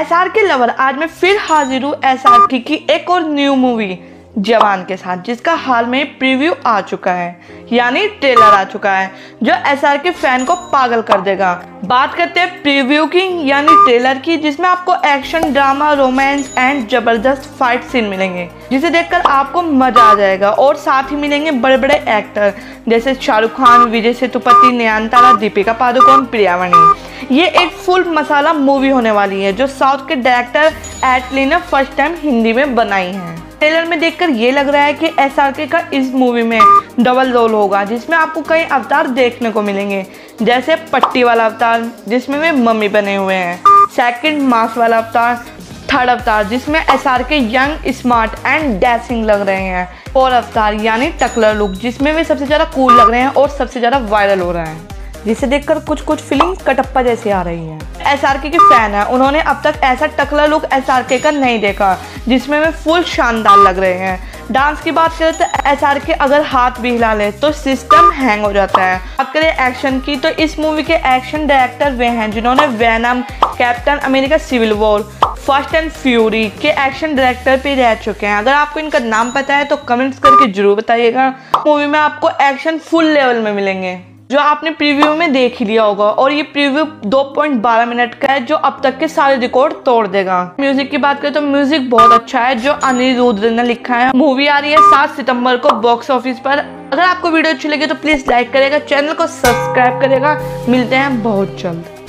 S R के lover आज मैं फिर हाजिर हूँ एस आर की एक और न्यू मूवी जवान के साथ, जिसका हाल में प्रीव्यू आ चुका है। यानी ट्रेलर आ चुका है, जो एस आर के फ़ैन को पागल कर देगा। बात करते हैं प्रीव्यू की, यानी ट्रेलर की, जिसमें आपको एक्शन ड्रामा रोमांस एंड ज़बरदस्त फाइट सीन मिलेंगे। जिसे देखकर आपको मज़ा आ जाएगा, और साथ ही मिलेंगे बड़े बड़े एक्टर जैसे शाहरुख खान, विजय सेतुपति, नयनतारा, दीपिका पादुकोण, प्रियावणी। ये एक फुल मसाला मूवी होने वाली है, जो साउथ के डायरेक्टर एटली ने फ़र्स्ट टाइम हिंदी में बनाई है। ट्रेलर में देखकर ये लग रहा है कि एस का इस मूवी में डबल रोल होगा, जिसमें आपको कई अवतार देखने को मिलेंगे। जैसे पट्टी वाला अवतार, जिसमें वे मम्मी बने हुए हैं। सेकंड मास वाला अवतार थर्ड अवतार, जिसमें एस के यंग स्मार्ट एंड डैसिंग लग रहे हैं। और अवतार, यानी टकलर लुक जिसमें वे सबसे ज़्यादा कूल लग रहे हैं और सबसे ज़्यादा वायरल हो रहे है। जिसे देखकर कुछ कुछ फीलिंग कटप्पा जैसी आ रही है। एस आर के फ़ैन है। उन्होंने अब तक ऐसा टकला लुक एस आर के का नहीं देखा, जिसमें वे फुल शानदार लग रहे हैं। डांस की बात करें तो एस आर के अगर हाथ भी हिला ले तो सिस्टम हैंग हो जाता है। बात करें एक्शन की तो इस मूवी के एक्शन डायरेक्टर वे हैं, जिन्होंने Venom Captain America civil war first and Fury के एक्शन डायरेक्टर भी रह चुके हैं। अगर आपको इनका नाम पता है तो कमेंट्स करके ज़रूर बताइएगा। मूवी में आपको एक्शन फुल लेवल में मिलेंगे। जो आपने प्रीव्यू में देख ही लिया होगा और ये प्रीव्यू 2.12 मिनट का है, जो अब तक के सारे रिकॉर्ड तोड़ देगा। म्यूज़िक की बात करें तो म्यूज़िक बहुत अच्छा है, जो अनिल रुद्र ने लिखा है। मूवी आ रही है सात सितंबर को बॉक्स ऑफ़िस पर। अगर आपको वीडियो अच्छी लगी तो प्लीज़ लाइक करेगा चैनल को सब्सक्राइब करेगा। मिलते हैं बहुत जल्द।